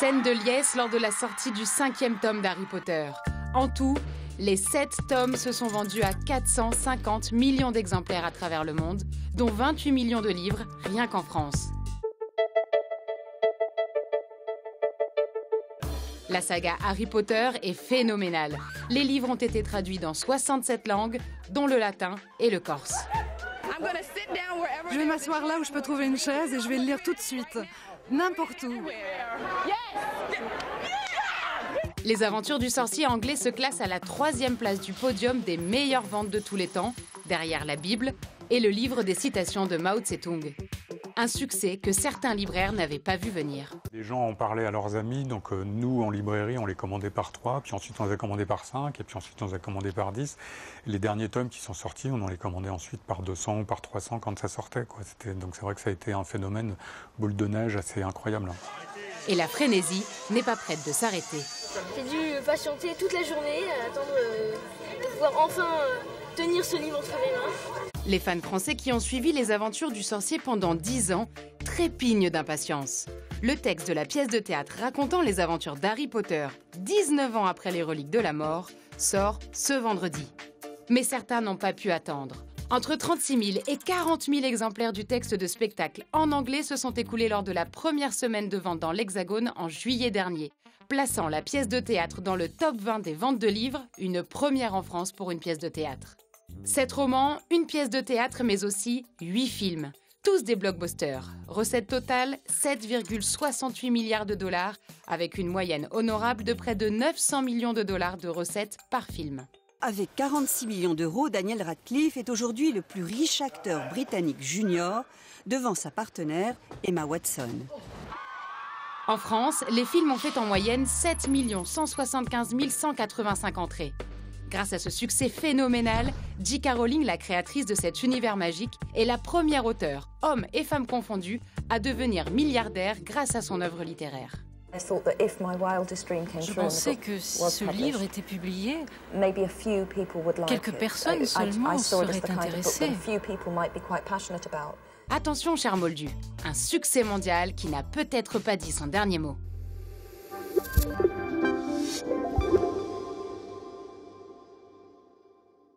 Scène de liesse lors de la sortie du cinquième tome d'Harry Potter. En tout, les sept tomes se sont vendus à 450 millions d'exemplaires à travers le monde, dont 28 millions de livres rien qu'en France. La saga Harry Potter est phénoménale. Les livres ont été traduits dans 67 langues, dont le latin et le corse. Je vais m'asseoir là où je peux trouver une chaise et je vais le lire tout de suite. N'importe où. Les aventures du sorcier anglais se classent à la troisième place du podium des meilleures ventes de tous les temps, derrière la Bible et le livre des citations de Mao Tse-tung. Un succès que certains libraires n'avaient pas vu venir. Les gens en parlaient à leurs amis, donc euh, nous en librairie on les commandait par trois, puis ensuite on les a commandés par cinq, et puis ensuite on les a commandés par dix. Les derniers tomes qui sont sortis, on en les commandait ensuite par 200 ou par 300 quand ça sortait. Quoi. Donc c'est vrai que ça a été un phénomène boule de neige assez incroyable. Et la frénésie n'est pas prête de s'arrêter. J'ai dû patienter toute la journée, attendre euh, de pouvoir enfin euh, Les fans français qui ont suivi les aventures du sorcier pendant 10 ans trépignent d'impatience. Le texte de la pièce de théâtre racontant les aventures d'Harry Potter, 19 ans après les reliques de la mort, sort ce vendredi. Mais certains n'ont pas pu attendre. Entre 36 000 et 40 000 exemplaires du texte de spectacle en anglais se sont écoulés lors de la première semaine de vente dans l'Hexagone en juillet dernier, plaçant la pièce de théâtre dans le top 20 des ventes de livres, une première en France pour une pièce de théâtre. Sept romans, une pièce de théâtre, mais aussi huit films. Tous des blockbusters. Recette totale 7,68 milliards de dollars, avec une moyenne honorable de près de 900 millions de dollars de recettes par film. Avec 46 millions d'euros, Daniel Radcliffe est aujourd'hui le plus riche acteur britannique junior, devant sa partenaire Emma Watson. En France, les films ont fait en moyenne 7 175 185 entrées. Grâce à ce succès phénoménal, J.K. Rowling, la créatrice de cet univers magique, est la première auteure, hommes et femmes confondus, à devenir milliardaire grâce à son œuvre littéraire. Je pensais que si ce livre était publié, quelques personnes seulement seraient intéressées. Attention, cher Moldu, un succès mondial qui n'a peut-être pas dit son dernier mot.